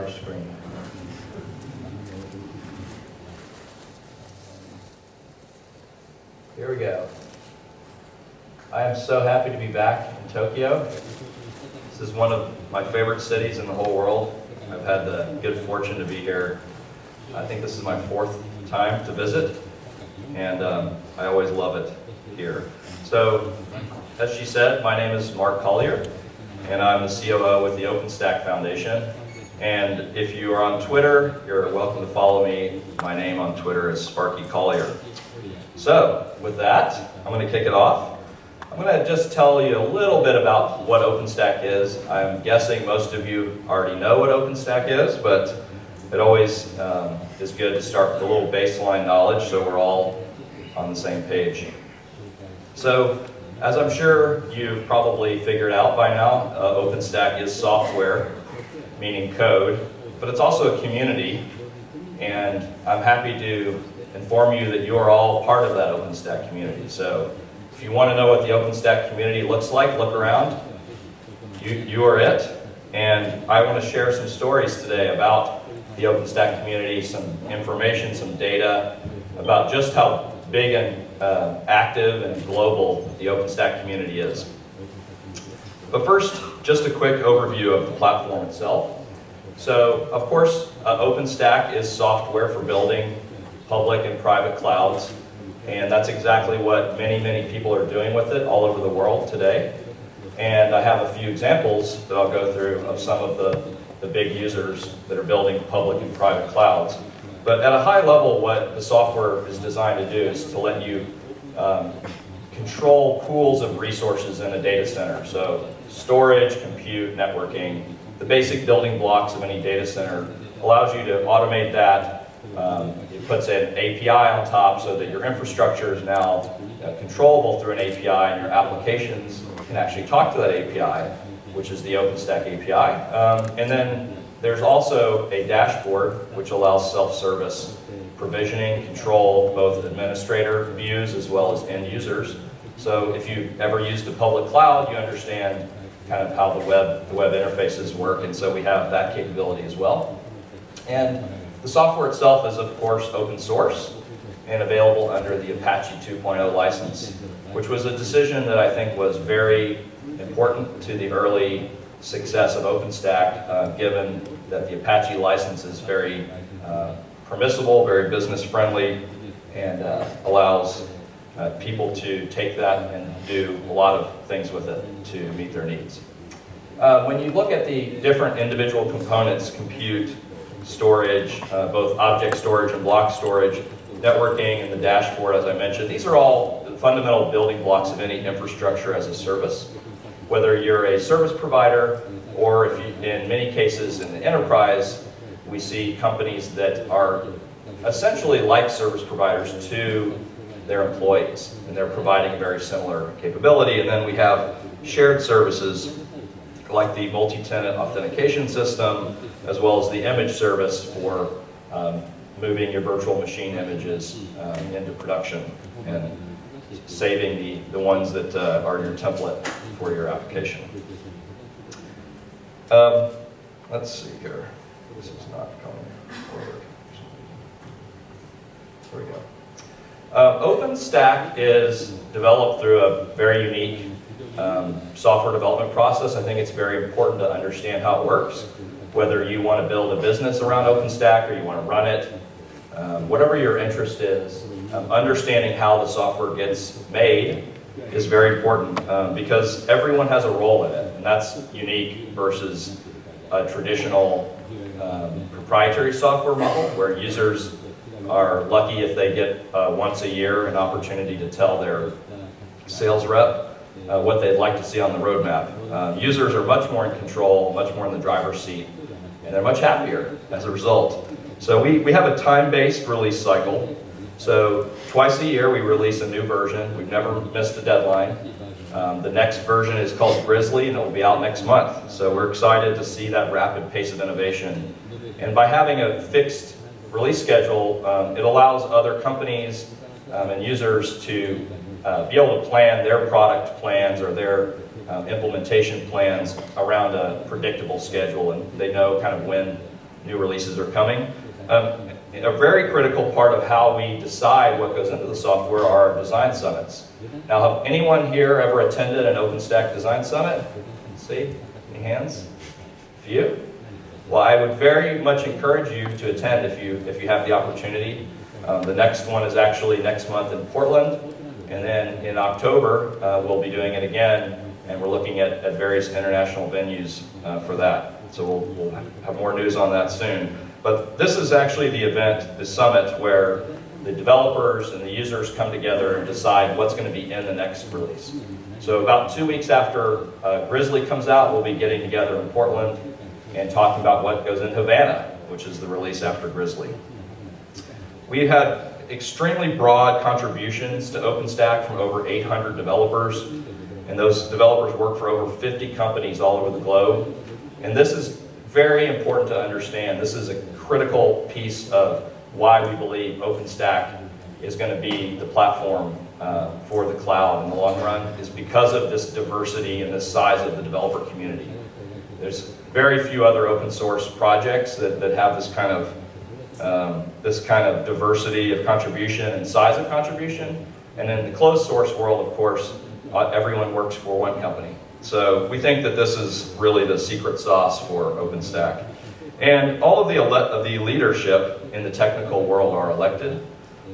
large screen. Here we go. I am so happy to be back in Tokyo. This is one of my favorite cities in the whole world. I've had the good fortune to be here. I think this is my fourth time to visit, and um, I always love it here. So, as she said, my name is Mark Collier, and I'm the COO with the OpenStack Foundation. And if you are on Twitter, you're welcome to follow me. My name on Twitter is Sparky Collier. So, with that, I'm going to kick it off. I'm going to just tell you a little bit about what OpenStack is. I'm guessing most of you already know what OpenStack is, but it always um, is good to start with a little baseline knowledge so we're all on the same page. So, as I'm sure you've probably figured out by now, uh, OpenStack is software, meaning code, but it's also a community, and I'm happy to inform you that you are all part of that OpenStack community. So if you want to know what the OpenStack community looks like, look around. You, you are it. And I want to share some stories today about the OpenStack community, some information, some data about just how big and uh, active and global the OpenStack community is. But first, just a quick overview of the platform itself. So, of course, uh, OpenStack is software for building public and private clouds. And that's exactly what many, many people are doing with it all over the world today. And I have a few examples that I'll go through of some of the, the big users that are building public and private clouds. But at a high level, what the software is designed to do is to let you um, control pools of resources in a data center. So storage, compute, networking, the basic building blocks of any data center allows you to automate that um, it puts an API on top so that your infrastructure is now uh, controllable through an API and your applications can actually talk to that API, which is the OpenStack API. Um, and then there's also a dashboard which allows self-service provisioning, control, both administrator views as well as end users. So if you've ever used a public cloud, you understand kind of how the web, the web interfaces work, and so we have that capability as well. And the software itself is, of course, open source and available under the Apache 2.0 license, which was a decision that I think was very important to the early success of OpenStack, uh, given that the Apache license is very uh, permissible, very business friendly, and uh, allows uh, people to take that and do a lot of things with it to meet their needs. Uh, when you look at the different individual components, compute, storage, uh, both object storage and block storage, networking, and the dashboard, as I mentioned. These are all fundamental building blocks of any infrastructure as a service. Whether you're a service provider or if you, in many cases in the enterprise, we see companies that are essentially like service providers to their employees, and they're providing a very similar capability. And then we have shared services like the multi-tenant authentication system, as well as the image service for um, moving your virtual machine images um, into production and saving the, the ones that uh, are your template for your application. Um, let's see here. This is not coming forward. There we go. Uh, OpenStack is developed through a very unique um, software development process. I think it's very important to understand how it works, whether you want to build a business around OpenStack or you want to run it. Um, whatever your interest is, um, understanding how the software gets made is very important um, because everyone has a role in it, and that's unique versus a traditional um, proprietary software model where users are lucky if they get uh, once a year an opportunity to tell their sales rep uh, what they'd like to see on the roadmap. Um, users are much more in control, much more in the driver's seat, and they're much happier as a result. So we, we have a time-based release cycle. So twice a year we release a new version. We've never missed a deadline. Um, the next version is called Grizzly and it will be out next month. So we're excited to see that rapid pace of innovation. And by having a fixed release schedule, um, it allows other companies um, and users to uh, be able to plan their product plans or their um, implementation plans around a predictable schedule and they know kind of when new releases are coming. Um, a very critical part of how we decide what goes into the software are design summits. Now, have anyone here ever attended an OpenStack Design Summit? See? Any hands? A few? Well, I would very much encourage you to attend if you, if you have the opportunity. Um, the next one is actually next month in Portland. And then in October, uh, we'll be doing it again, and we're looking at, at various international venues uh, for that. So we'll, we'll have more news on that soon. But this is actually the event, the summit, where the developers and the users come together and decide what's going to be in the next release. So about two weeks after uh, Grizzly comes out, we'll be getting together in Portland and talking about what goes in Havana, which is the release after Grizzly. We've had extremely broad contributions to OpenStack from over 800 developers, and those developers work for over 50 companies all over the globe. And this is very important to understand. This is a critical piece of why we believe OpenStack is going to be the platform uh, for the cloud in the long run, is because of this diversity and this size of the developer community. There's very few other open source projects that, that have this kind of um, this kind of diversity of contribution and size of contribution. And in the closed source world, of course, uh, everyone works for one company. So we think that this is really the secret sauce for OpenStack. And all of the, of the leadership in the technical world are elected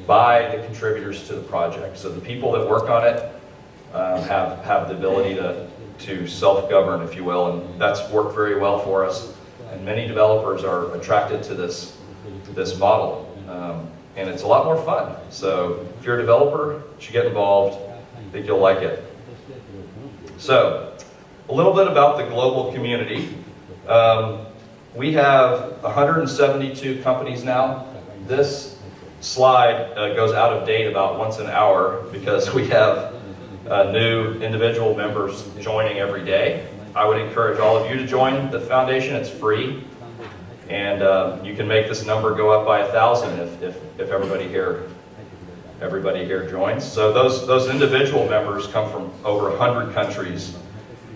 by the contributors to the project. So the people that work on it um, have, have the ability to, to self-govern, if you will, and that's worked very well for us. And many developers are attracted to this, this model. Um, and it's a lot more fun. So if you're a developer, you should get involved. I think you'll like it. So, a little bit about the global community. Um, we have 172 companies now. This slide uh, goes out of date about once an hour because we have uh, new individual members joining every day. I would encourage all of you to join the foundation. It's free. And uh, you can make this number go up by a thousand if, if, if everybody here everybody here joins. So those, those individual members come from over 100 countries.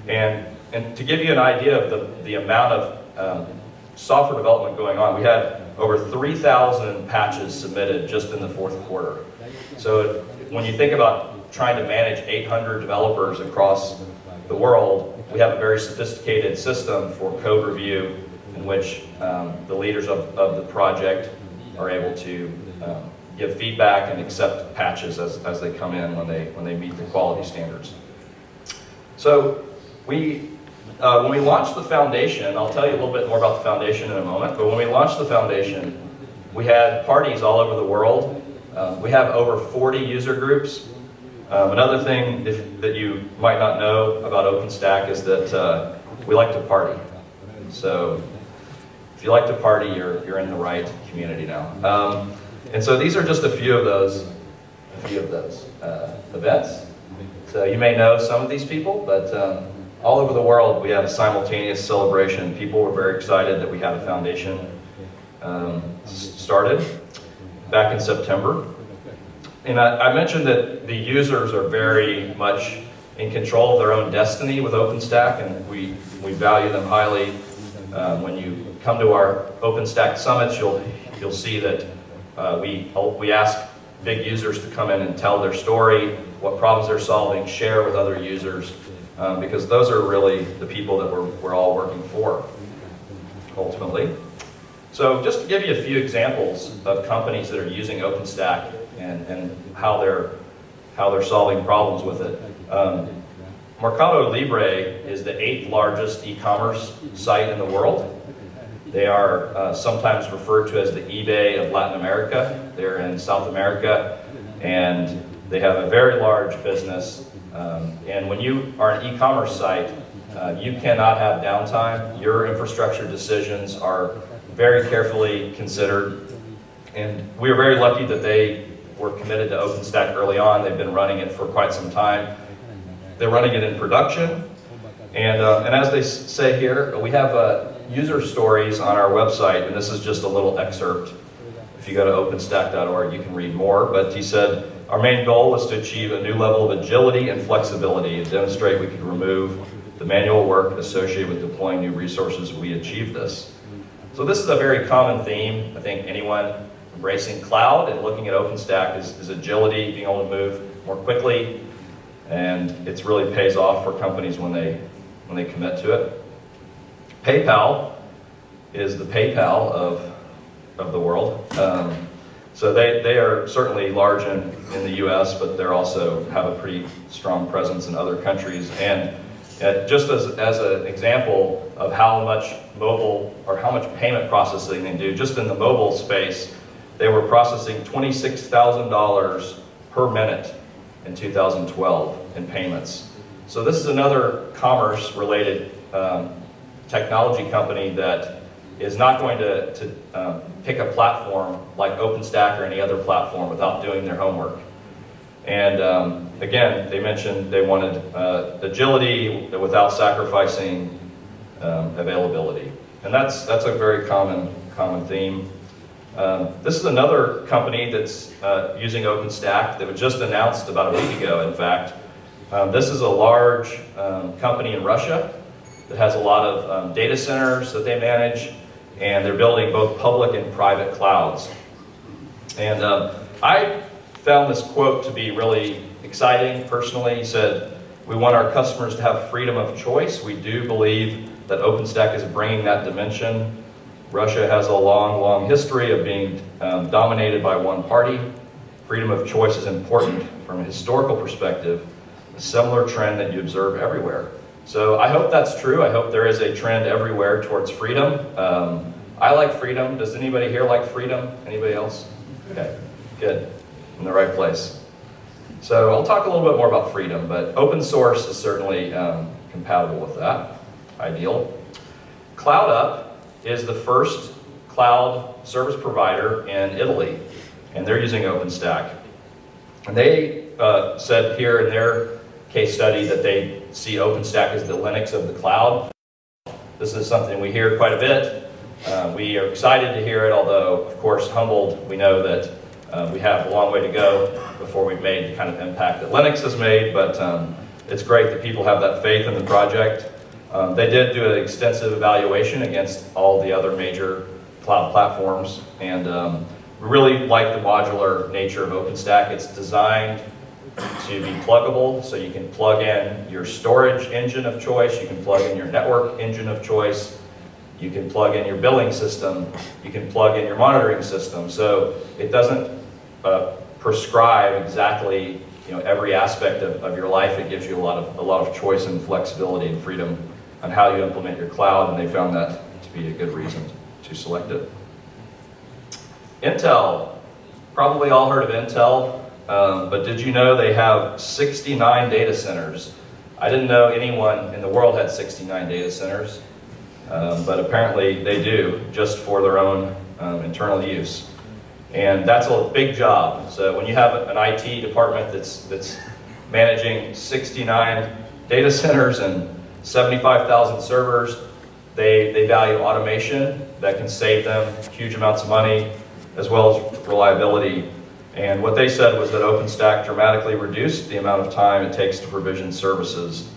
And, and to give you an idea of the, the amount of um, software development going on, we had over 3,000 patches submitted just in the fourth quarter. So when you think about trying to manage 800 developers across the world, we have a very sophisticated system for code review in which um, the leaders of, of the project are able to um, give feedback and accept patches as, as they come in when they, when they meet the quality standards. So we, uh, when we launched the foundation, I'll tell you a little bit more about the foundation in a moment, but when we launched the foundation, we had parties all over the world. Uh, we have over 40 user groups. Um, another thing if, that you might not know about OpenStack is that uh, we like to party. So if you like to party, you're, you're in the right community now. Um, and so these are just a few of those, a few of those uh, events. So you may know some of these people, but um, all over the world we have a simultaneous celebration. People were very excited that we had a foundation um, started back in September. And I, I, mentioned that the users are very much in control of their own destiny with OpenStack, and we, we value them highly. Um, when you come to our OpenStack summits, you'll, you'll see that uh, we, we ask big users to come in and tell their story, what problems they're solving, share with other users, um, because those are really the people that we're, we're all working for, ultimately. So just to give you a few examples of companies that are using OpenStack and, and how, they're, how they're solving problems with it. Um, Mercado Libre is the eighth largest e-commerce site in the world. They are uh, sometimes referred to as the eBay of Latin America. They're in South America, and they have a very large business. Um, and when you are an e-commerce site, uh, you cannot have downtime. Your infrastructure decisions are very carefully considered. And we are very lucky that they were committed to OpenStack early on. They've been running it for quite some time. They're running it in production. And, uh, and as they say here, we have a user stories on our website, and this is just a little excerpt. If you go to openstack.org, you can read more. But he said, our main goal was to achieve a new level of agility and flexibility and demonstrate we could remove the manual work associated with deploying new resources. We achieved this. So this is a very common theme. I think anyone embracing cloud and looking at OpenStack is, is agility, being able to move more quickly, and it really pays off for companies when they, when they commit to it. PayPal is the PayPal of, of the world. Um, so they, they are certainly large in, in the US, but they also have a pretty strong presence in other countries. And uh, just as, as an example of how much mobile or how much payment processing they do, just in the mobile space, they were processing $26,000 per minute in 2012 in payments. So this is another commerce-related um, technology company that is not going to, to um, pick a platform like OpenStack or any other platform without doing their homework. And um, again, they mentioned they wanted uh, agility without sacrificing um, availability. And that's, that's a very common, common theme. Um, this is another company that's uh, using OpenStack that was just announced about a week ago, in fact. Um, this is a large um, company in Russia that has a lot of um, data centers that they manage, and they're building both public and private clouds. And um, I found this quote to be really exciting personally. He said, we want our customers to have freedom of choice. We do believe that OpenStack is bringing that dimension Russia has a long, long history of being um, dominated by one party. Freedom of choice is important from a historical perspective, a similar trend that you observe everywhere. So I hope that's true. I hope there is a trend everywhere towards freedom. Um, I like freedom. Does anybody here like freedom? Anybody else? Okay, good. In the right place. So I'll talk a little bit more about freedom, but open source is certainly um, compatible with that. Ideal. CloudUp is the first cloud service provider in Italy, and they're using OpenStack. And they uh, said here in their case study that they see OpenStack as the Linux of the cloud. This is something we hear quite a bit. Uh, we are excited to hear it, although, of course, humbled. We know that uh, we have a long way to go before we've made the kind of impact that Linux has made, but um, it's great that people have that faith in the project. Um, they did do an extensive evaluation against all the other major cloud platforms, and um, really like the modular nature of OpenStack. It's designed to be pluggable, so you can plug in your storage engine of choice, you can plug in your network engine of choice, you can plug in your billing system, you can plug in your monitoring system. So it doesn't uh, prescribe exactly you know, every aspect of, of your life. It gives you a lot of, a lot of choice and flexibility and freedom on how you implement your cloud, and they found that to be a good reason to select it. Intel, probably all heard of Intel, um, but did you know they have 69 data centers? I didn't know anyone in the world had 69 data centers, um, but apparently they do, just for their own um, internal use. And that's a big job. So when you have an IT department that's, that's managing 69 data centers and 75,000 servers. They, they value automation that can save them huge amounts of money as well as reliability. And what they said was that OpenStack dramatically reduced the amount of time it takes to provision services.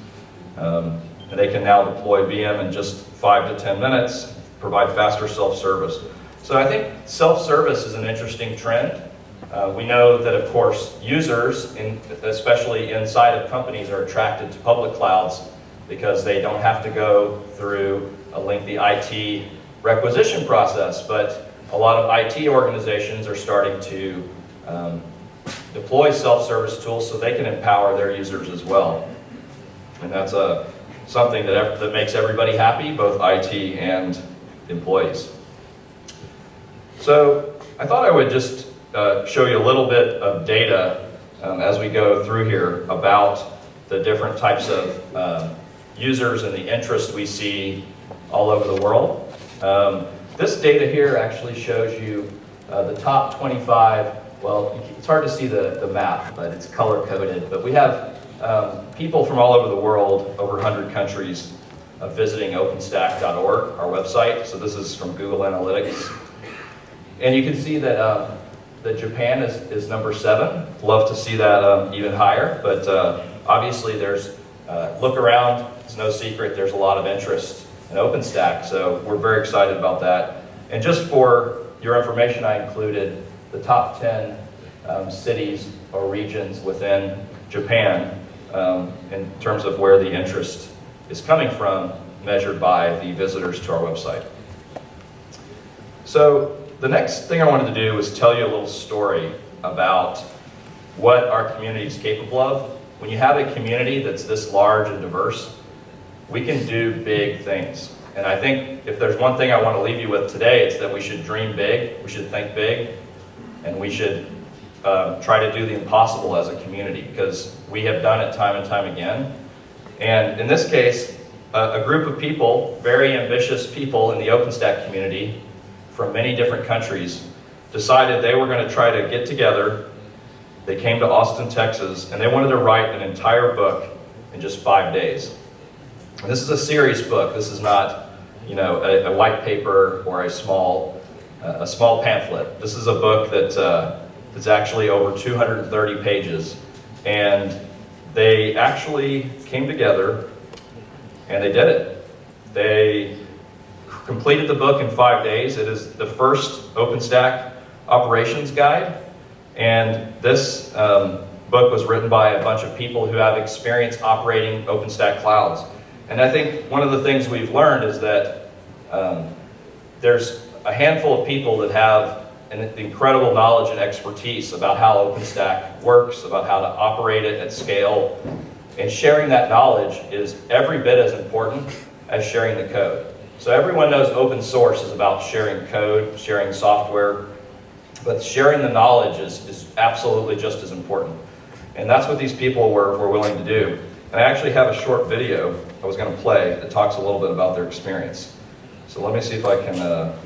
Um, and they can now deploy VM in just five to 10 minutes, provide faster self-service. So I think self-service is an interesting trend. Uh, we know that, of course, users, in, especially inside of companies, are attracted to public clouds because they don't have to go through a lengthy IT requisition process. But a lot of IT organizations are starting to um, deploy self-service tools so they can empower their users as well. And that's a, something that, that makes everybody happy, both IT and employees. So I thought I would just uh, show you a little bit of data um, as we go through here about the different types of um, users and the interest we see all over the world. Um, this data here actually shows you uh, the top 25, well, it's hard to see the, the map, but it's color coded, but we have um, people from all over the world, over 100 countries, uh, visiting openstack.org, our website. So this is from Google Analytics. And you can see that, um, that Japan is, is number seven. Love to see that um, even higher, but uh, obviously there's, uh, look around, it's no secret there's a lot of interest in OpenStack, so we're very excited about that. And just for your information, I included the top 10 um, cities or regions within Japan um, in terms of where the interest is coming from, measured by the visitors to our website. So the next thing I wanted to do was tell you a little story about what our community is capable of. When you have a community that's this large and diverse, we can do big things. And I think if there's one thing I want to leave you with today, it's that we should dream big, we should think big, and we should um, try to do the impossible as a community because we have done it time and time again. And in this case, a, a group of people, very ambitious people in the OpenStack community from many different countries, decided they were going to try to get together. They came to Austin, Texas, and they wanted to write an entire book in just five days. This is a serious book. This is not, you know, a, a white paper or a small, uh, a small pamphlet. This is a book that uh, that's actually over 230 pages, and they actually came together and they did it. They completed the book in five days. It is the first OpenStack operations guide, and this um, book was written by a bunch of people who have experience operating OpenStack clouds. And I think one of the things we've learned is that um, there's a handful of people that have an incredible knowledge and expertise about how OpenStack works, about how to operate it at scale. And sharing that knowledge is every bit as important as sharing the code. So everyone knows open source is about sharing code, sharing software, but sharing the knowledge is, is absolutely just as important. And that's what these people were, were willing to do. And I actually have a short video I was going to play that talks a little bit about their experience. So let me see if I can, uh,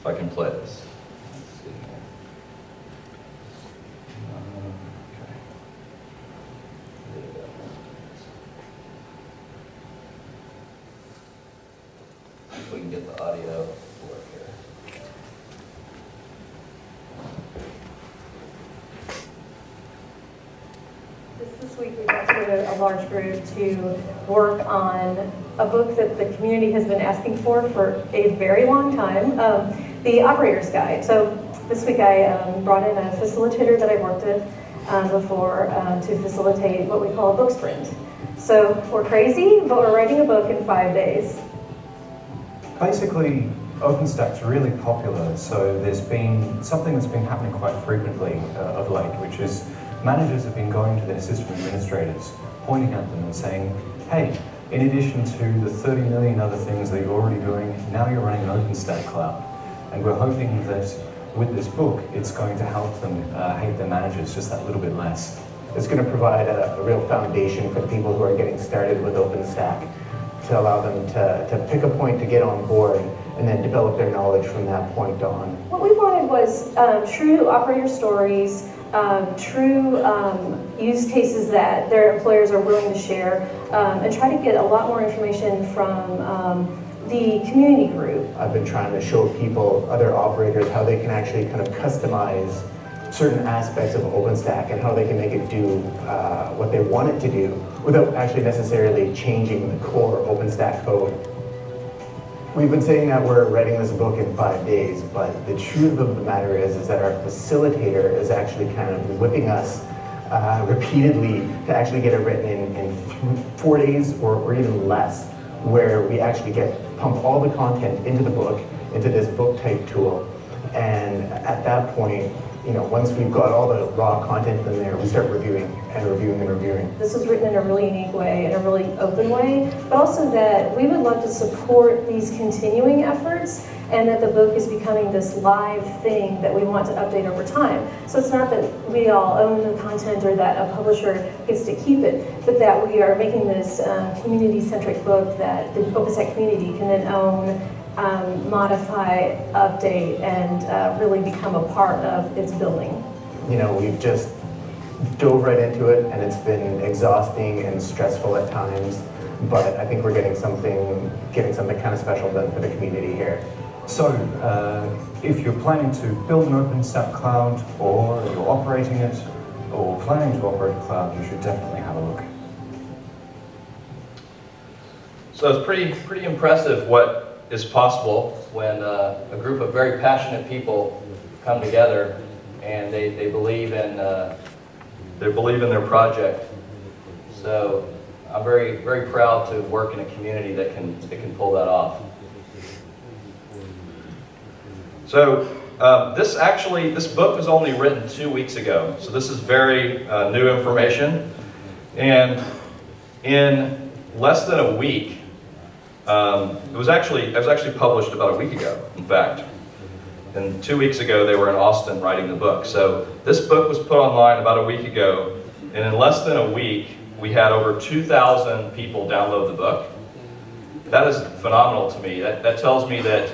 if I can play this. If we can get the audio to work here. This week we got together a large group to work on a book that the community has been asking for for a very long time, um, the Operator's Guide. So this week I um, brought in a facilitator that I worked with um, before um, to facilitate what we call a book sprint. So we're crazy, but we're writing a book in five days. Basically, OpenStack's really popular, so there's been something that's been happening quite frequently uh, of late, which is managers have been going to their system administrators, pointing at them and saying, hey, in addition to the 30 million other things that you're already doing, now you're running an OpenStack cloud. And we're hoping that with this book, it's going to help them uh, hate their managers just that little bit less. It's going to provide a, a real foundation for people who are getting started with OpenStack to allow them to, to pick a point to get on board and then develop their knowledge from that point on. What we wanted was um, true operator stories, um, true um, use cases that their employers are willing to share, um, and try to get a lot more information from um, the community group. I've been trying to show people, other operators, how they can actually kind of customize certain aspects of OpenStack and how they can make it do uh, what they want it to do without actually necessarily changing the core OpenStack code. We've been saying that we're writing this book in five days, but the truth of the matter is, is that our facilitator is actually kind of whipping us uh, repeatedly to actually get it written in, in four days or, or even less, where we actually get pump all the content into the book, into this book type tool. And at that point, you know, once we've got all the raw content in there, we start reviewing and reviewing and reviewing. This was written in a really unique way, in a really open way, but also that we would love to support these continuing efforts and that the book is becoming this live thing that we want to update over time. So it's not that we all own the content or that a publisher gets to keep it, but that we are making this um, community-centric book that the OpenStack community can then own um, modify, update, and uh, really become a part of its building. You know, we've just dove right into it, and it's been exhausting and stressful at times. But I think we're getting something, getting something kind of special done for the community here. So, uh, if you're planning to build an OpenStack cloud, or you're operating it, or planning to operate a cloud, you should definitely have a look. So it's pretty, pretty impressive what is possible when uh, a group of very passionate people come together and they, they believe in uh, they believe in their project. So I'm very very proud to work in a community that can that can pull that off. So um, this actually this book was only written two weeks ago. So this is very uh, new information, and in less than a week, um, it was actually it was actually published about a week ago. In fact, and two weeks ago they were in Austin writing the book. So this book was put online about a week ago, and in less than a week we had over 2,000 people download the book. That is phenomenal to me. That, that tells me that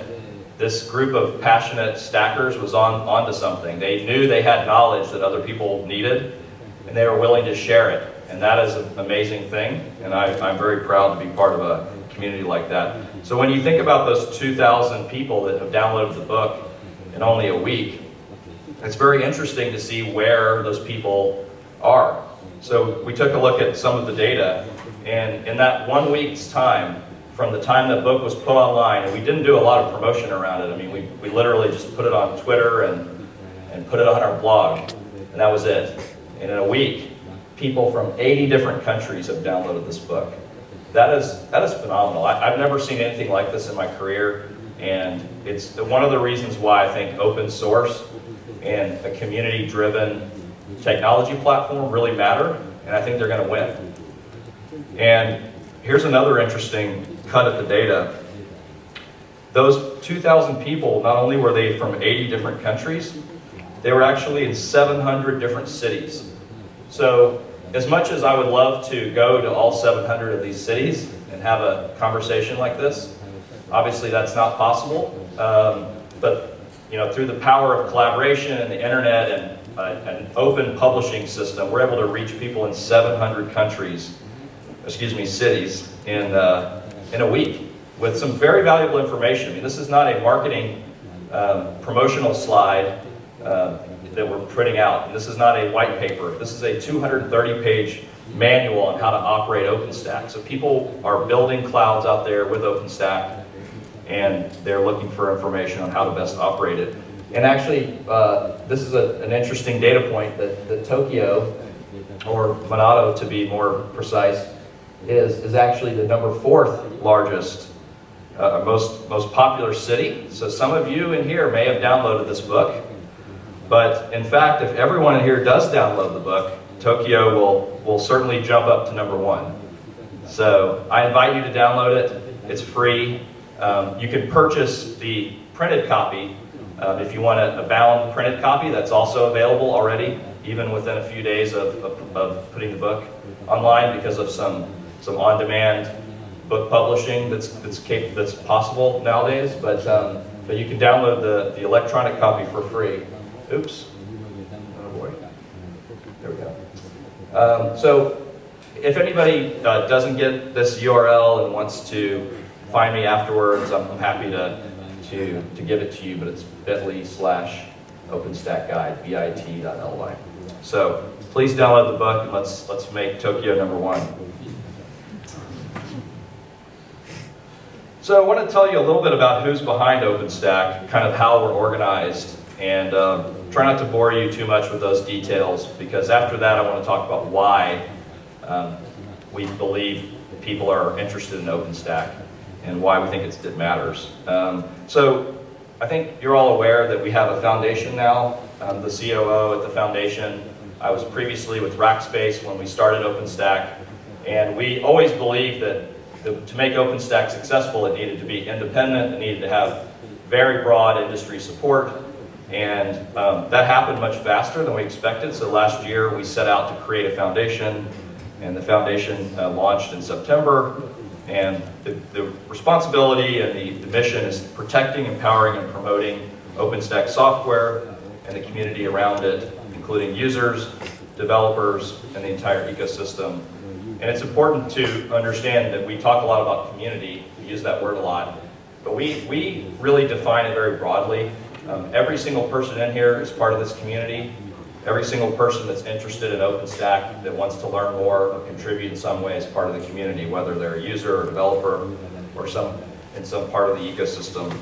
this group of passionate stackers was on onto something. They knew they had knowledge that other people needed, and they were willing to share it. And that is an amazing thing, and I, I'm very proud to be part of a community like that. So when you think about those 2,000 people that have downloaded the book in only a week, it's very interesting to see where those people are. So we took a look at some of the data, and in that one week's time, from the time that book was put online, and we didn't do a lot of promotion around it. I mean, we, we literally just put it on Twitter and, and put it on our blog, and that was it. And in a week, people from 80 different countries have downloaded this book. That is, that is phenomenal. I, I've never seen anything like this in my career, and it's one of the reasons why I think open source and a community-driven technology platform really matter, and I think they're going to win. And here's another interesting cut at the data. Those 2,000 people, not only were they from 80 different countries, they were actually in 700 different cities. So as much as I would love to go to all 700 of these cities and have a conversation like this, obviously that's not possible. Um, but you know, through the power of collaboration and the internet and uh, an open publishing system, we're able to reach people in 700 countries, excuse me, cities in, uh, in a week with some very valuable information. I mean, this is not a marketing um, promotional slide um, that we're printing out. And This is not a white paper. This is a 230-page manual on how to operate OpenStack. So people are building clouds out there with OpenStack, and they're looking for information on how to best operate it. And actually, uh, this is a, an interesting data point that, that Tokyo, or Minato to be more precise, is, is actually the number fourth largest, uh, most, most popular city. So some of you in here may have downloaded this book. But in fact, if everyone in here does download the book, Tokyo will, will certainly jump up to number one. So I invite you to download it. It's free. Um, you can purchase the printed copy um, if you want a, a, bound printed copy. That's also available already, even within a few days of, of, of putting the book online because of some, some on-demand book publishing that's, that's, that's possible nowadays. But, um, but you can download the, the electronic copy for free. Oops. Oh boy. There we go. Um, so if anybody uh, doesn't get this URL and wants to find me afterwards, I'm, happy to, to, to give it to you, but it's bit.ly slash OpenStack Guide, bit.ly. So please download the book and let's, let's make Tokyo number one. So I want to tell you a little bit about who's behind OpenStack, kind of how we're organized, and um, try not to bore you too much with those details because after that I want to talk about why um, we believe people are interested in OpenStack and why we think it matters. Um, so I think you're all aware that we have a foundation now. I'm the COO at the foundation. I was previously with Rackspace when we started OpenStack and we always believed that the, to make OpenStack successful it needed to be independent, it needed to have very broad industry support, and um, that happened much faster than we expected. So last year we set out to create a foundation and the foundation uh, launched in September. And the, the responsibility and the, the, mission is protecting, empowering, and promoting OpenStack software and the community around it, including users, developers, and the entire ecosystem. And it's important to understand that we talk a lot about community, we use that word a lot, but we, we really define it very broadly. Um, every single person in here is part of this community. Every single person that's interested in OpenStack that wants to learn more or contribute in some way is part of the community, whether they're a user or developer or some in some part of the ecosystem.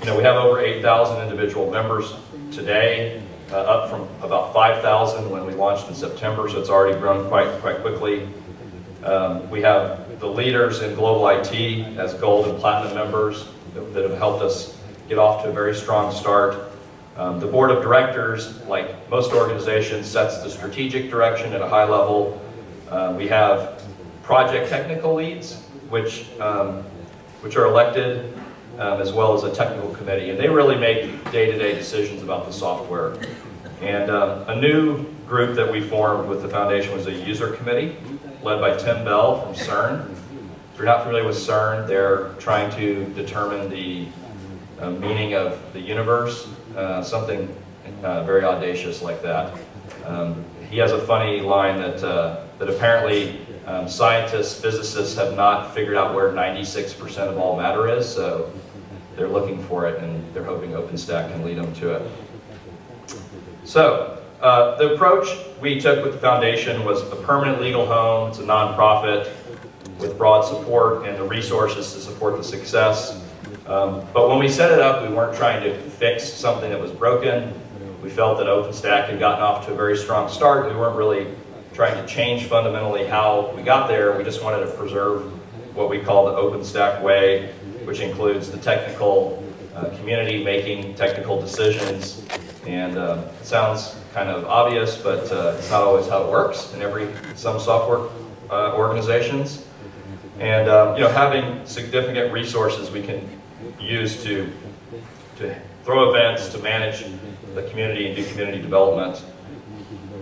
You know, we have over 8,000 individual members today, uh, up from about 5,000 when we launched in September, so it's already grown quite, quite quickly. Um, we have the leaders in global IT as gold and platinum members that, that have helped us get off to a very strong start. Um, the board of directors, like most organizations, sets the strategic direction at a high level. Uh, we have project technical leads, which, um, which are elected, um, as well as a technical committee. And they really make day-to-day decisions about the software. And um, a new group that we formed with the foundation was a user committee led by Tim Bell from CERN. If you're not familiar with CERN, they're trying to determine the meaning of the universe, uh, something uh, very audacious like that. Um, he has a funny line that, uh, that apparently um, scientists, physicists have not figured out where 96% of all matter is, so they're looking for it and they're hoping OpenStack can lead them to it. So, uh, the approach we took with the foundation was a permanent legal home, it's a nonprofit with broad support and the resources to support the success. Um, but when we set it up, we weren't trying to fix something that was broken. We felt that OpenStack had gotten off to a very strong start. We weren't really trying to change fundamentally how we got there. We just wanted to preserve what we call the OpenStack way, which includes the technical uh, community making technical decisions. And uh, it sounds kind of obvious, but uh, it's not always how it works in every some software uh, organizations. And um, you know, having significant resources we can use to to throw events, to manage the community and do community development.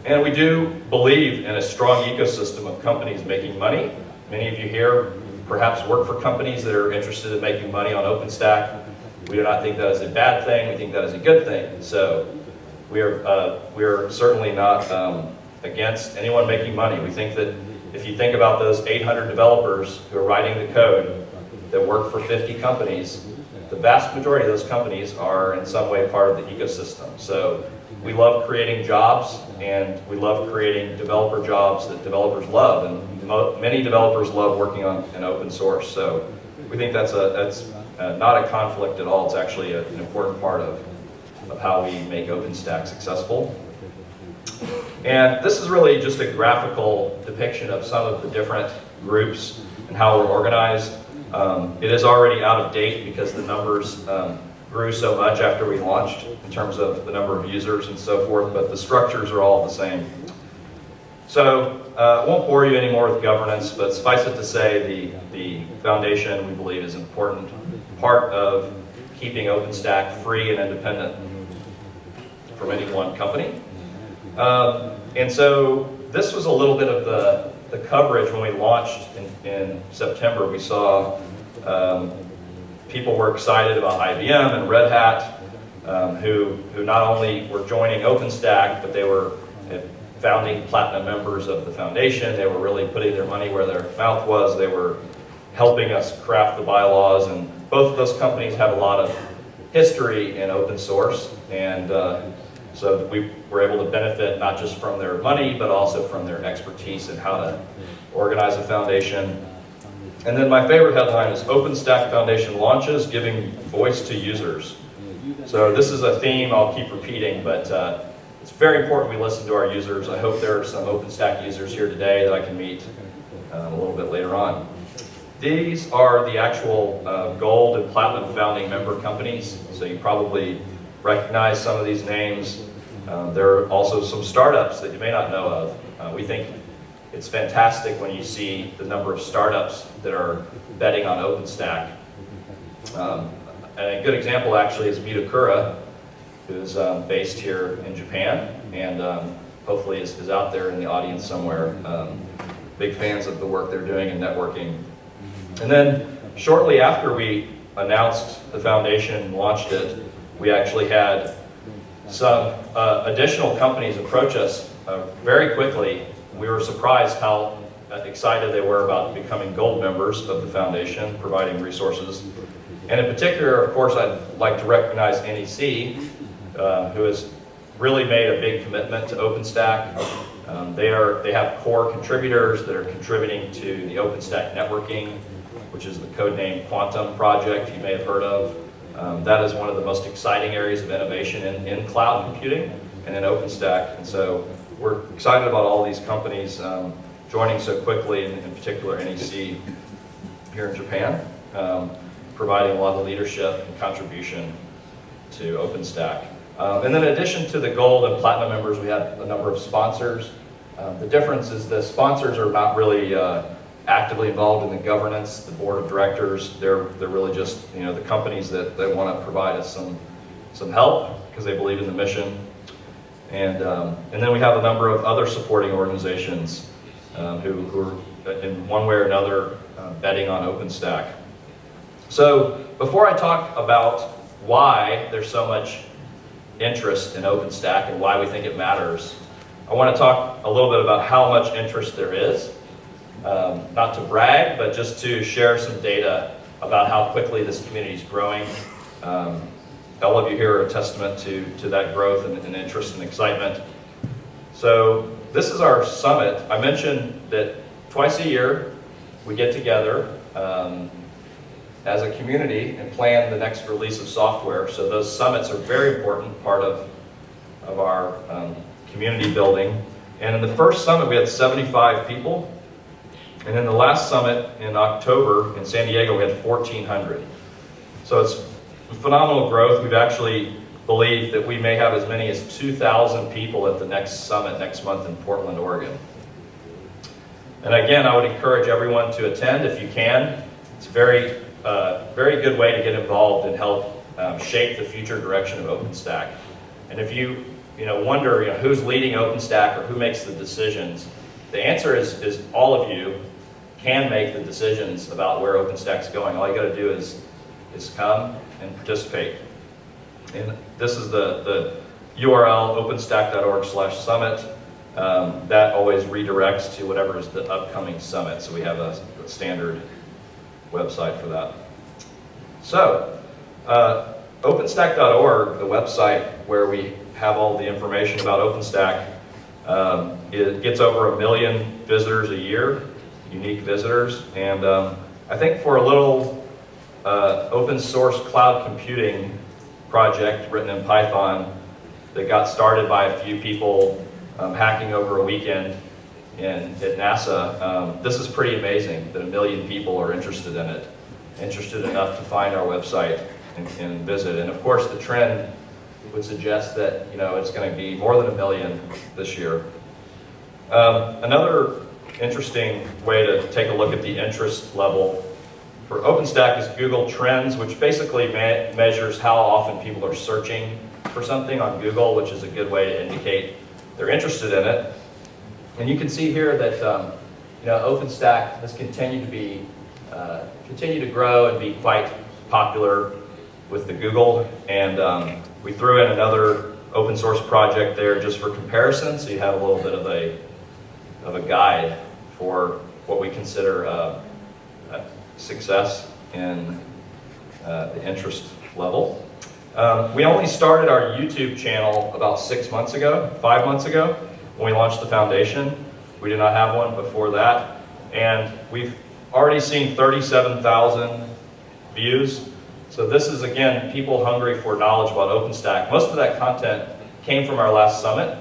And we do believe in a strong ecosystem of companies making money. Many of you here perhaps work for companies that are interested in making money on OpenStack. We do not think that is a bad thing, we think that is a good thing. So we are, uh, we are certainly not um, against anyone making money. We think that if you think about those 800 developers who are writing the code that work for 50 companies, the vast majority of those companies are in some way part of the ecosystem. So we love creating jobs and we love creating developer jobs that developers love. And many developers love working on an open source. So we think that's, a, that's uh, not a conflict at all. It's actually a, an important part of, of how we make OpenStack successful. And this is really just a graphical depiction of some of the different groups and how we're organized. Um, it is already out of date because the numbers um, grew so much after we launched in terms of the number of users and so forth, but the structures are all the same. So uh, I won't bore you anymore with governance, but suffice it to say the, the foundation, we believe, is an important part of keeping OpenStack free and independent from any one company. Um, and so this was a little bit of the, the coverage when we launched in, in September. We saw um, people were excited about IBM and Red Hat, um, who, who not only were joining OpenStack, but they were founding platinum members of the foundation. They were really putting their money where their mouth was. They were helping us craft the bylaws, and both of those companies have a lot of history in open source, and uh, so we were able to benefit not just from their money, but also from their expertise in how to organize a foundation. And then my favorite headline is OpenStack Foundation launches giving voice to users. So this is a theme I'll keep repeating, but uh, it's very important we listen to our users. I hope there are some OpenStack users here today that I can meet um, a little bit later on. These are the actual uh, gold and platinum founding member companies. So you probably recognize some of these names. Um, there are also some startups that you may not know of. Uh, we think it's fantastic when you see the number of startups that are betting on OpenStack. Um, and a good example actually is Midokura, who's um, based here in Japan and um, hopefully is, is, out there in the audience somewhere. Um, big fans of the work they're doing in networking. And then shortly after we announced the foundation and launched it, we actually had some uh, additional companies approach us uh, very quickly. We were surprised how excited they were about becoming gold members of the foundation, providing resources. And in particular, of course, I'd like to recognize NEC, uh, who has really made a big commitment to OpenStack. Um, they, are, they have core contributors that are contributing to the OpenStack networking. which is the codename Quantum Project you may have heard of. Um, that is one of the most exciting areas of innovation in, in cloud computing and in OpenStack. And so we're excited about all these companies um, joining so quickly, in, in particular NEC here in Japan, um, providing a lot of leadership and contribution to OpenStack. Um, and then in addition to the gold and platinum members, we have a number of sponsors. Um, the difference is the sponsors are not really uh, actively involved in the governance, the board of directors. They're, they're really just you know, the companies that, that want to provide us some, some help because they believe in the mission. And, um, and then we have a number of other supporting organizations um, who, who are in one way or another uh, betting on OpenStack. So before I talk about why there's so much interest in OpenStack and why we think it matters, I want to talk a little bit about how much interest there is. Um, not to brag, but just to share some data about how quickly this community is growing. Um, all of you here are a testament to, to that growth and, and interest and excitement. So this is our summit. I mentioned that twice a year we get together um, as a community and plan the next release of software. So those summits are a very important part of, of our um, community building. And in the first summit, we had 75 people. And in the last summit in October in San Diego, we had 1,400. So it's phenomenal growth. We've actually believed that we may have as many as 2,000 people at the next summit next month in Portland, Oregon. And again, I would encourage everyone to attend if you can. It's a very, uh, very good way to get involved and help um, shape the future direction of OpenStack. And if you, you know, wonder you know, who's leading OpenStack or who makes the decisions, the answer is, is all of you can make the decisions about where OpenStack's going. All you got to do is, is come and participate. And this is the, the URL, openstack.org slash summit. Um, that always redirects to whatever is the upcoming summit. So we have a, a standard website for that. So, uh, openstack.org, the website where we have all the information about OpenStack, um, it gets over a million visitors a year, unique visitors. And um, I think for a little uh, open source cloud computing project written in Python that got started by a few people um, hacking over a weekend in, at NASA, um, this is pretty amazing that a million people are interested in it, interested enough to find our website and, and visit. And of course, the trend would suggest that you know it's going to be more than a million this year. Um, another interesting way to take a look at the interest level for OpenStack is Google Trends, which basically me measures how often people are searching for something on Google, which is a good way to indicate they're interested in it. And you can see here that um, you know OpenStack has continued to be uh, continue to grow and be quite popular with the Google. And um, we threw in another open source project there just for comparison, so you have a little bit of a of a guide for what we consider success in uh, the interest level. Um, we only started our YouTube channel about six months ago, five months ago, when we launched the foundation. We did not have one before that. And we've already seen 37,000 views. So this is, again, people hungry for knowledge about OpenStack. Most of that content came from our last summit.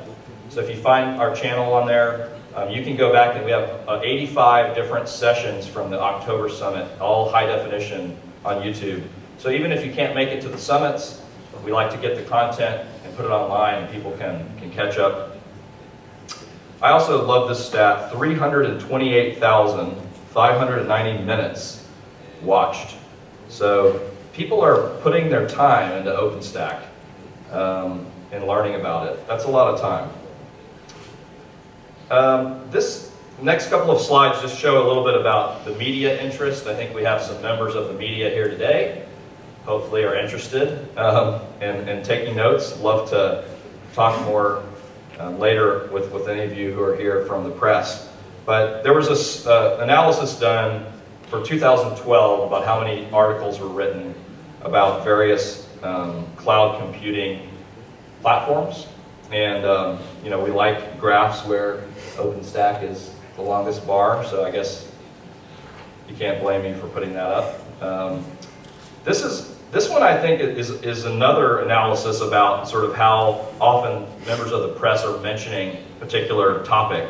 So if you find our channel on there, um, you can go back and we have uh, 85 different sessions from the October summit, all high definition on YouTube. So even if you can't make it to the summits, we like to get the content and put it online and people can, can catch up. I also love this stat, 328,590 minutes watched. So people are putting their time into OpenStack um, and learning about it. That's a lot of time. Um, this next couple of slides just show a little bit about the media interest. I think we have some members of the media here today, hopefully are interested um, and, taking notes. Love to talk more uh, later with, with any of you who are here from the press. But there was this uh, analysis done for 2012 about how many articles were written about various um, cloud computing platforms. And um, you know, we like graphs where OpenStack is the longest bar, so I guess you can't blame me for putting that up. Um, this is this one I think is, is another analysis about sort of how often members of the press are mentioning a particular topic.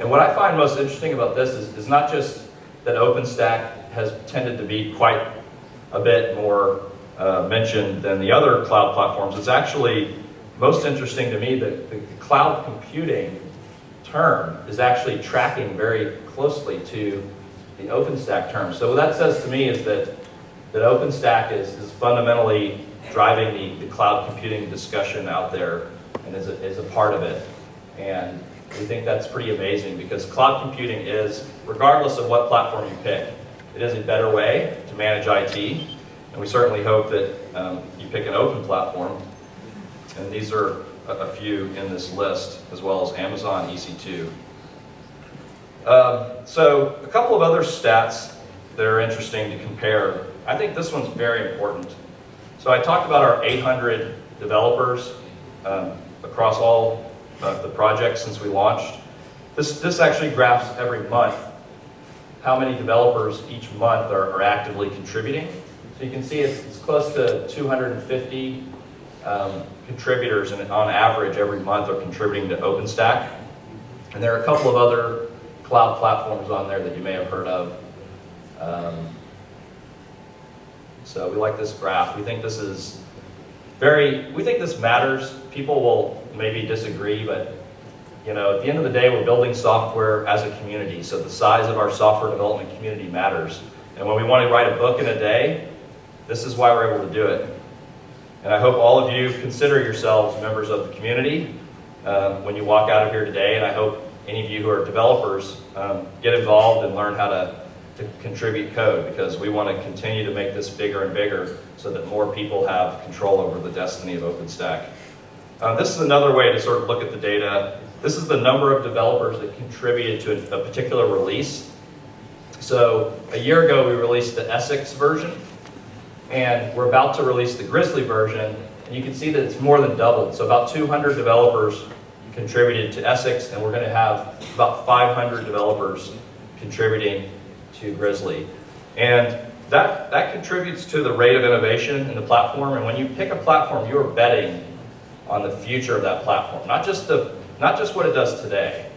And what I find most interesting about this is, is not just that OpenStack has tended to be quite a bit more uh, mentioned than the other cloud platforms. It's actually most interesting to me that the cloud computing term is actually tracking very closely to the OpenStack term. So what that says to me is that that OpenStack is, is fundamentally driving the, the cloud computing discussion out there and is a, is a part of it. And we think that's pretty amazing because cloud computing is, regardless of what platform you pick, it is a better way to manage IT. And we certainly hope that um, you pick an open platform. And these are a, few in this list, as well as Amazon EC2. Um, so a couple of other stats that are interesting to compare I think this one's very important. So I talked about our 800 developers um, across all uh, the projects since we launched. This, this actually graphs every month how many developers each month are, are actively contributing. So you can see it's, it's close to 250 um, contributors and on average every month are contributing to OpenStack. And there are a couple of other cloud platforms on there that you may have heard of. Um, so we like this graph. We think this is very, we think this matters. People will maybe disagree, but you know, at the end of the day, we're building software as a community. So the size of our software development community matters. And when we want to write a book in a day, this is why we're able to do it. And I hope all of you consider yourselves members of the community um, when you walk out of here today. And I hope any of you who are developers um, get involved and learn how to to contribute code because we want to continue to make this bigger and bigger so that more people have control over the destiny of OpenStack. Uh, this is another way to sort of look at the data. This is the number of developers that contributed to a, a particular release. So a year ago we released the Essex version and we're about to release the Grizzly version and you can see that it's more than doubled. So about 200 developers contributed to Essex and we're going to have about 500 developers contributing to Grizzly. And that, that contributes to the rate of innovation in the platform. And when you pick a platform, you're betting on the future of that platform. Not just, the, not just what it does today,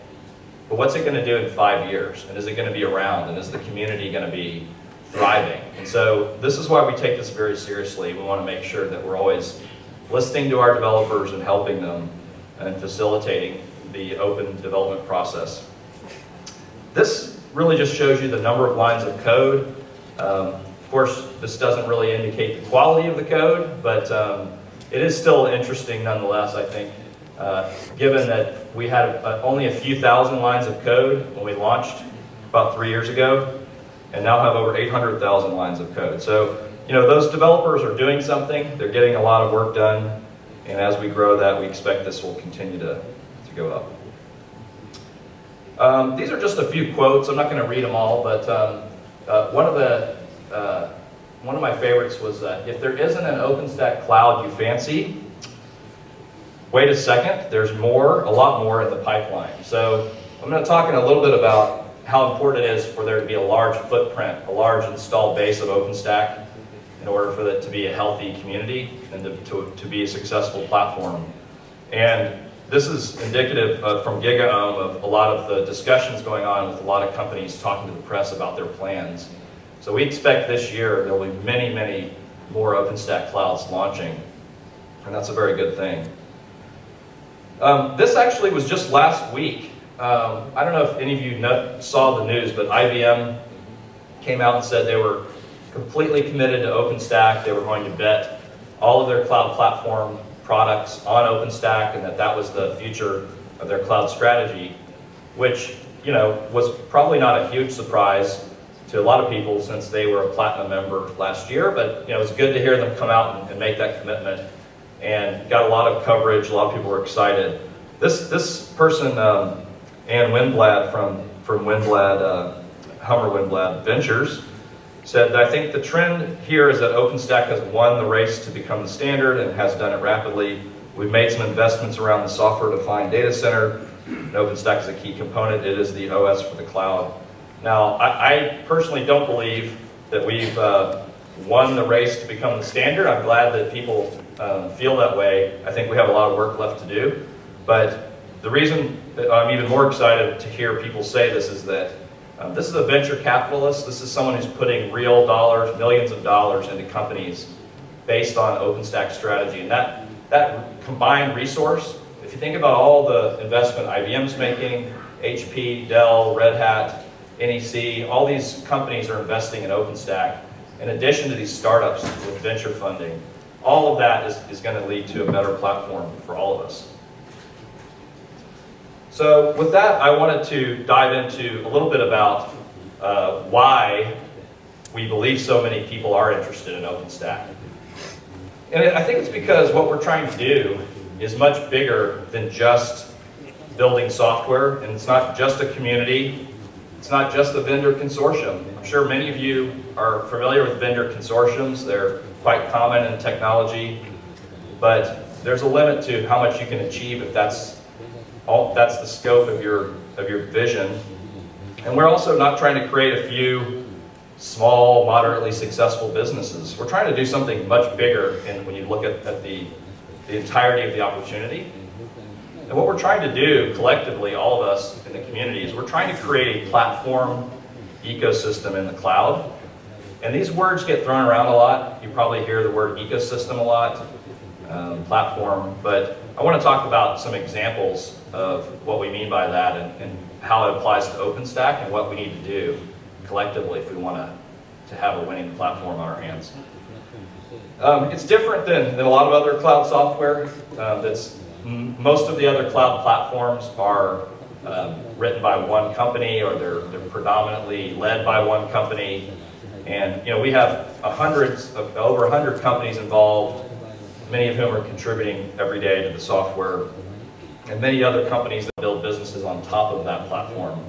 but what's it going to do in five years? And is it going to be around? And is the community going to be thriving? And so this is why we take this very seriously. We want to make sure that we're always listening to our developers and helping them and facilitating the open development process. This really just shows you the number of lines of code. Um, of course, this doesn't really indicate the quality of the code, but um, it is still interesting nonetheless, I think, uh, given that we had uh, only a few thousand lines of code when we launched about three years ago, and now have over 800,000 lines of code. So, you know, those developers are doing something, they're getting a lot of work done, and as we grow that, we expect this will continue to, to go up. Um, these are just a few quotes. I'm not going to read them all, but um, uh, one of the uh, one of my favorites was that if there isn't an OpenStack cloud you fancy, wait a second, there's more, a lot more in the pipeline. So I'm going to talk in a little bit about how important it is for there to be a large footprint, a large installed base of OpenStack in order for it to be a healthy community and to, to, to be a successful platform. And this is indicative of, from GigaOM of a lot of the discussions going on with a lot of companies talking to the press about their plans. So we expect this year there will be many, many more OpenStack clouds launching, and that's a very good thing. Um, this actually was just last week. Um, I don't know if any of you know, saw the news, but IBM came out and said they were completely committed to OpenStack. They were going to bet all of their cloud platform products on OpenStack and that that was the future of their cloud strategy, which you know was probably not a huge surprise to a lot of people since they were a platinum member last year. But you know it was good to hear them come out and, and make that commitment, and got a lot of coverage. A lot of people were excited. This this person, um, Ann Winblad from from Winblad uh, Hummer Winblad Ventures said, I think the trend here is that OpenStack has won the race to become the standard and has done it rapidly. We've made some investments around the software-defined data center. And OpenStack is a key component. It is the OS for the cloud. Now, I, I personally don't believe that we've uh, won the race to become the standard. I'm glad that people um, feel that way. I think we have a lot of work left to do. But the reason I'm even more excited to hear people say this is that um, this is a venture capitalist. This is someone who's putting real dollars, millions of dollars into companies based on OpenStack strategy. And that, that combined resource, if you think about all the investment IBM's making, HP, Dell, Red Hat, NEC, all these companies are investing in OpenStack. In addition to these startups with venture funding, all of that is, is going to lead to a better platform for all of us. So with that, I wanted to dive into a little bit about uh, why we believe so many people are interested in OpenStack. And I think it's because what we're trying to do is much bigger than just building software, and it's not just a community, it's not just a vendor consortium. I'm sure many of you are familiar with vendor consortiums. They're quite common in technology, but there's a limit to how much you can achieve if that's all, that's the scope of your, of your vision. And we're also not trying to create a few small, moderately successful businesses. We're trying to do something much bigger in, when you look at, at the, the entirety of the opportunity. And what we're trying to do collectively, all of us in the community, is we're trying to create a platform ecosystem in the cloud. And these words get thrown around a lot. You probably hear the word ecosystem a lot, um, platform, but I want to talk about some examples of what we mean by that and, and how it applies to OpenStack and what we need to do collectively if we want to, to have a winning platform on our hands. Um, it's different than, than a lot of other cloud software. Um, that's most of the other cloud platforms are um, written by one company or they're, they're predominantly led by one company. And you know, we have hundreds of, over 100 companies involved many of whom are contributing every day to the software, and many other companies that build businesses on top of that platform.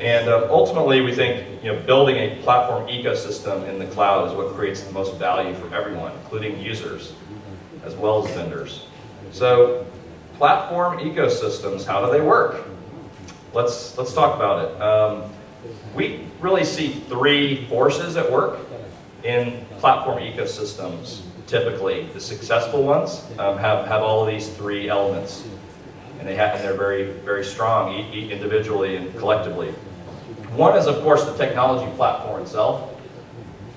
And uh, ultimately, we think you know, building a platform ecosystem in the cloud is what creates the most value for everyone, including users, as well as vendors. So platform ecosystems, how do they work? Let's, let's talk about it. Um, we really see three forces at work in platform ecosystems typically. The successful ones um, have, have all of these three elements. And, they have, and they're very, very strong individually and collectively. One is, of course, the technology platform itself.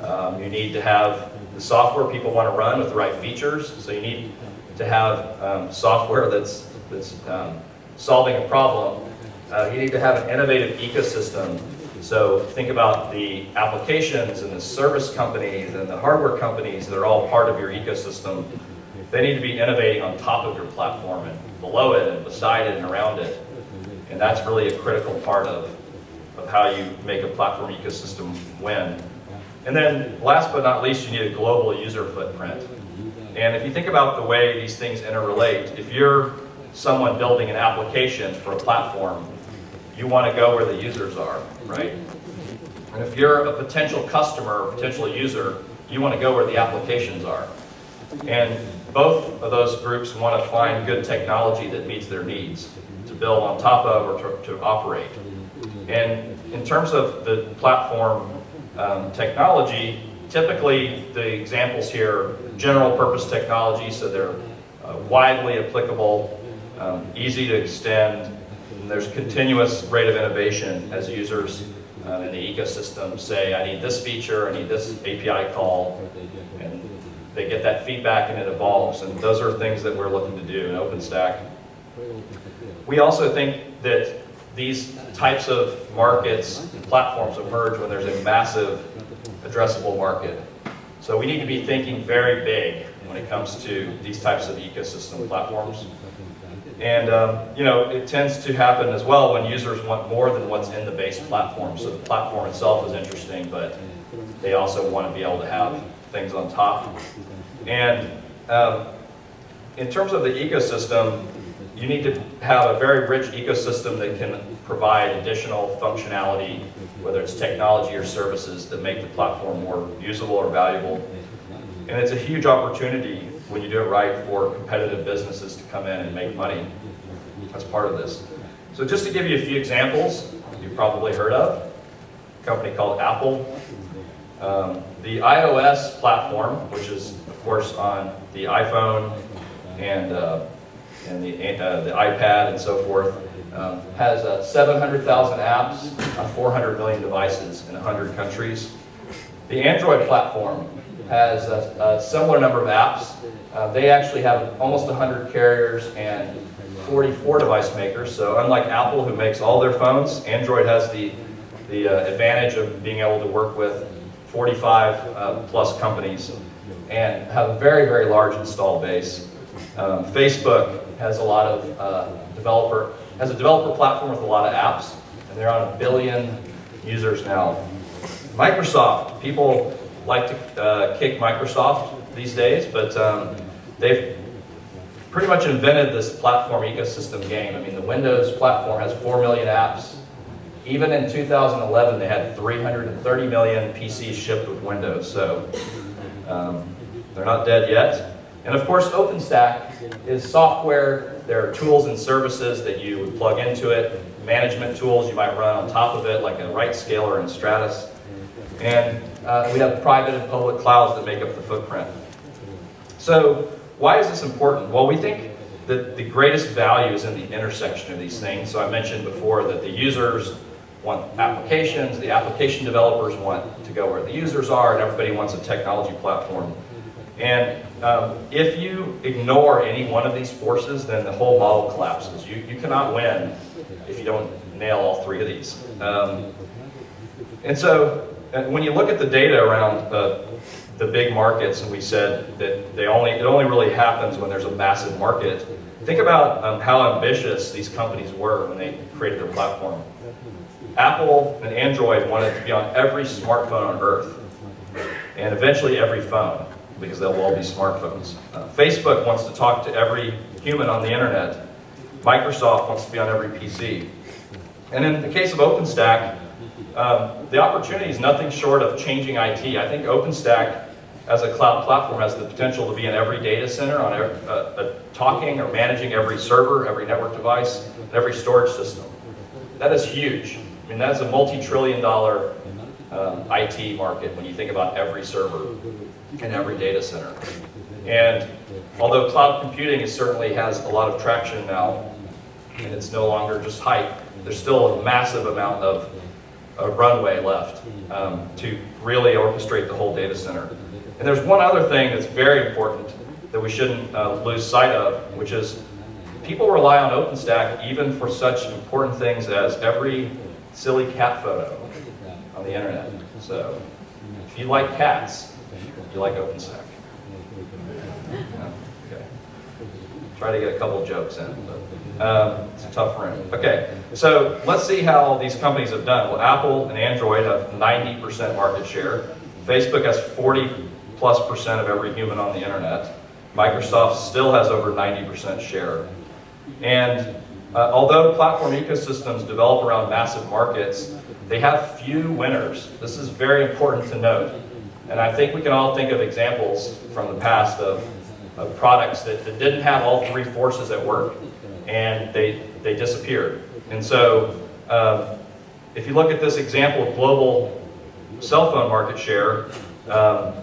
Um, you need to have the software people want to run with the right features. So you need to have um, software that's, that's um, solving a problem. Uh, you need to have an innovative ecosystem so think about the applications and the service companies and the hardware companies that are all part of your ecosystem. They need to be innovating on top of your platform and below it and beside it and around it. And that's really a critical part of, of how you make a platform ecosystem win. And then last but not least, you need a global user footprint. And if you think about the way these things interrelate, if you're someone building an application for a platform, you want to go where the users are, right? And if you're a potential customer potential user, you want to go where the applications are. And both of those groups want to find good technology that meets their needs to build on top of or to, to operate. And in terms of the platform um, technology, typically the examples here, general purpose technology, so they're uh, widely applicable, um, easy to extend, there's continuous rate of innovation as users uh, in the ecosystem say, I need this feature, I need this API call, they get that feedback and it evolves. And those are things that we're looking to do in OpenStack. We also think that these types of markets and platforms emerge when there's a massive addressable market. So we need to be thinking very big when it comes to these types of ecosystem platforms. And um, you know, it tends to happen as well when users want more than what's in the base platform. So the platform itself is interesting, but they also want to be able to have things on top. And um, in terms of the ecosystem, you need to have a very rich ecosystem that can provide additional functionality, whether it's technology or services that make the platform more usable or valuable. And it's a huge opportunity when you do it right for competitive businesses to come in and make money as part of this. So just to give you a few examples you've probably heard of, a company called Apple. Um, the iOS platform, which is of course on the iPhone and, uh, and the, uh, the iPad and so forth, um, has uh, 700,000 apps on 400 million devices in 100 countries. The Android platform has a, a similar number of apps. Uh, they actually have almost 100 carriers and 44 device makers. So unlike Apple, who makes all their phones, Android has the, the uh, advantage of being able to work with 45 uh, plus companies and have a very, very large install base. Um, Facebook has a lot of uh, developer, has a developer platform with a lot of apps, and they're on a billion users now. Microsoft, people like to uh, kick Microsoft these days, but um, they've pretty much invented this platform ecosystem game. I mean, the Windows platform has 4 million apps. Even in 2011, they had 330 million PCs shipped with Windows, so um, they're not dead yet. And of course, OpenStack is software. There are tools and services that you would plug into it, management tools you might run on top of it, like a RightScale and Stratus. And uh, we have private and public clouds that make up the footprint. So why is this important? Well, we think that the greatest value is in the intersection of these things. So I mentioned before that the users want applications, the application developers want to go where the users are, and everybody wants a technology platform. And um, if you ignore any one of these forces, then the whole model collapses. You, you cannot win if you don't nail all three of these. Um, and so uh, when you look at the data around uh, the big markets, and we said that they only, it only really happens when there's a massive market, think about um, how ambitious these companies were when they created their platform. Apple and Android wanted to be on every smartphone on Earth, and eventually every phone, because they'll all be smartphones. Uh, Facebook wants to talk to every human on the internet. Microsoft wants to be on every PC. And in the case of OpenStack, um, the opportunity is nothing short of changing IT. I think OpenStack as a cloud platform has the potential to be in every data center, on every, uh, uh, talking or managing every server, every network device, and every storage system. That is huge. I mean, that's a multi-trillion dollar um, IT market when you think about every server and every data center. And although cloud computing is, certainly has a lot of traction now, and it's no longer just hype, there's still a massive amount of, of runway left um, to really orchestrate the whole data center. And there's one other thing that's very important that we shouldn't uh, lose sight of, which is people rely on OpenStack even for such important things as every silly cat photo on the internet. So if you like cats, you like OpenStack. Yeah, okay. Try to get a couple jokes in, but um, it's a tough room. Okay, so let's see how these companies have done. Well, Apple and Android have 90% market share. Facebook has 40 plus percent of every human on the internet. Microsoft still has over 90% share. And uh, although platform ecosystems develop around massive markets, they have few winners. This is very important to note. And I think we can all think of examples from the past of, of products that, that didn't have all three forces at work and they, they disappeared. And so um, if you look at this example of global cell phone market share, um,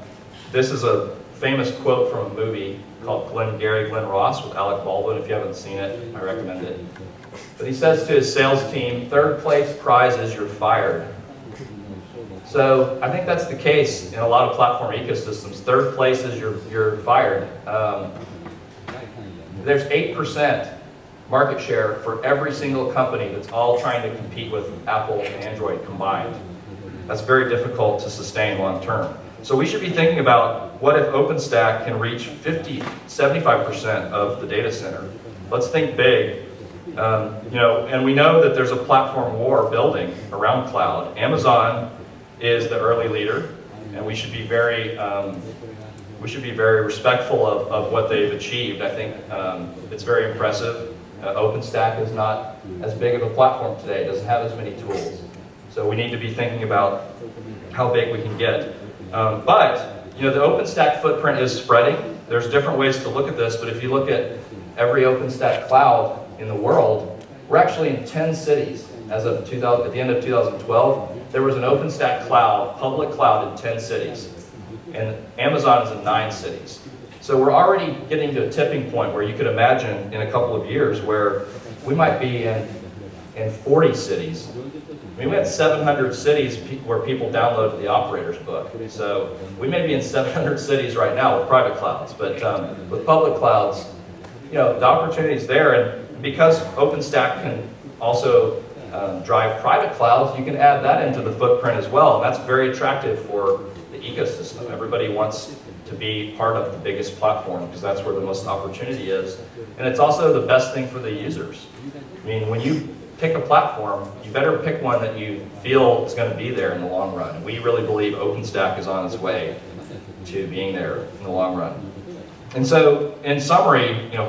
this is a famous quote from a movie called Glenn Gary, Glen Ross with Alec Baldwin. If you haven't seen it, I recommend it. But he says to his sales team, third place prize is you're fired. So I think that's the case in a lot of platform ecosystems. Third place is you're, you're fired. Um, there's 8% market share for every single company that's all trying to compete with Apple and Android combined. That's very difficult to sustain long term. So we should be thinking about what if OpenStack can reach 50, 75% of the data center? Let's think big. Um, you know, and we know that there's a platform war building around cloud. Amazon is the early leader, and we should be very um, we should be very respectful of, of what they've achieved. I think um, it's very impressive. Uh, OpenStack is not as big of a platform today. It doesn't have as many tools. So we need to be thinking about how big we can get. Um, but, you know, the OpenStack footprint is spreading. There's different ways to look at this, but if you look at every OpenStack cloud in the world, we're actually in 10 cities as of 2000, at the end of 2012, there was an OpenStack cloud, public cloud in 10 cities. And Amazon is in nine cities. So we're already getting to a tipping point where you could imagine in a couple of years where we might be in, in 40 cities. I mean, we had 700 cities pe- where people downloaded the operator's book. So we may be in 700 cities right now with private clouds, but um, with public clouds, you know, the opportunity is there. And because OpenStack can also um, drive private clouds, you can add that into the footprint as well. And that's very attractive for the ecosystem. Everybody wants to be part of the biggest platform because that's where the most opportunity is. And it's also the best thing for the users. I mean, when you pick a platform, you better pick one that you feel is going to be there in the long run. We really believe OpenStack is on its way to being there in the long run. And so, in summary, you know,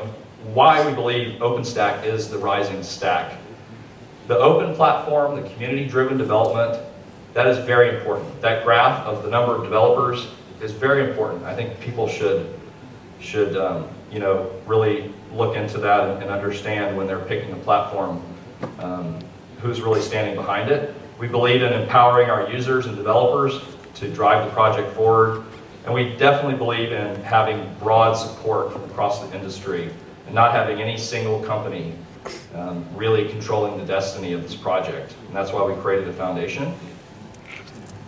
why we believe OpenStack is the rising stack. The open platform, the community-driven development, that is very important. That graph of the number of developers is very important. I think people should, should um, you know, really look into that and understand when they're picking a platform um, who's really standing behind it. We believe in empowering our users and developers to drive the project forward. And we definitely believe in having broad support from across the industry and not having any single company um, really controlling the destiny of this project. And that's why we created a foundation.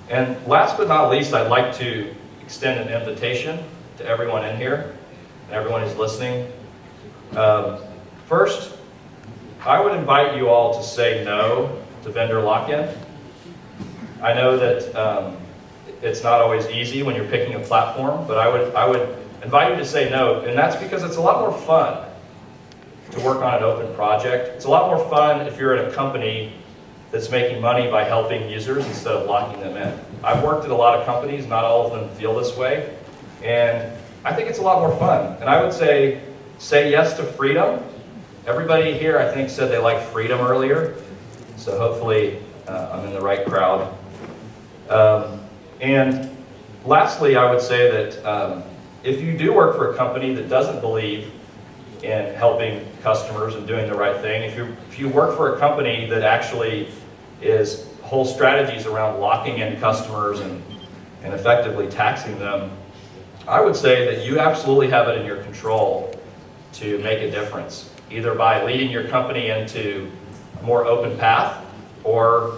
And last but not least, I'd like to extend an invitation to everyone in here and everyone who's listening. Um, first, I would invite you all to say no to vendor lock-in. I know that um, it's not always easy when you're picking a platform, but I would, I would invite you to say no, and that's because it's a lot more fun to work on an open project. It's a lot more fun if you're at a company that's making money by helping users instead of locking them in. I've worked at a lot of companies, not all of them feel this way, and I think it's a lot more fun. And I would say, say yes to freedom. Everybody here, I think, said they liked freedom earlier, so hopefully uh, I'm in the right crowd. Um, and lastly, I would say that um, if you do work for a company that doesn't believe in helping customers and doing the right thing, if you, if you work for a company that actually is whole strategies around locking in customers and, and effectively taxing them, I would say that you absolutely have it in your control to make a difference, either by leading your company into a more open path, or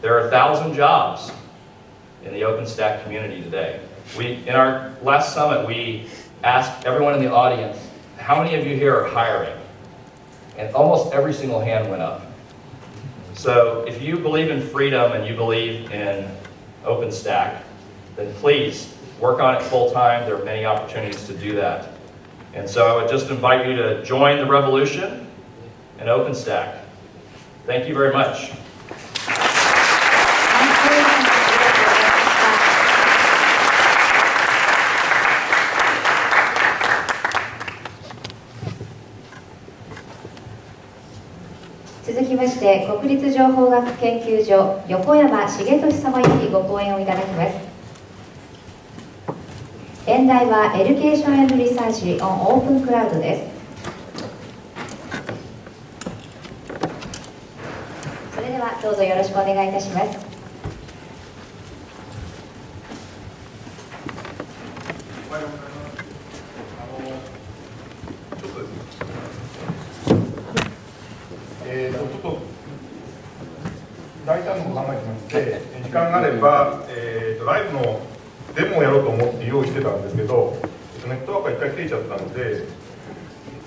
there are a thousand jobs in the OpenStack community today. We, in our last summit, we asked everyone in the audience, how many of you here are hiring? And almost every single hand went up. So if you believe in freedom and you believe in OpenStack, then please work on it full time. There are many opportunities to do that. And so I would just invite you to join the revolution and OpenStack. Thank you very much. 続きまして国立情報学研究所横山重俊様よりご講演をいただきます 演題はエデュケーションリサーチ on Open Cloud ですそれではどうぞよろしくお願いいたしますおはようございます。あのちょっとですね。えーとちょっと大胆なこと考えてまして、時間があれば、えーとライブのデモをやろうと思って用意してたんですけど、ネットワークが1回切れちゃったので、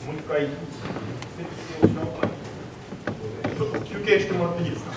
もう一回ちょっと休憩してもらっていいですか？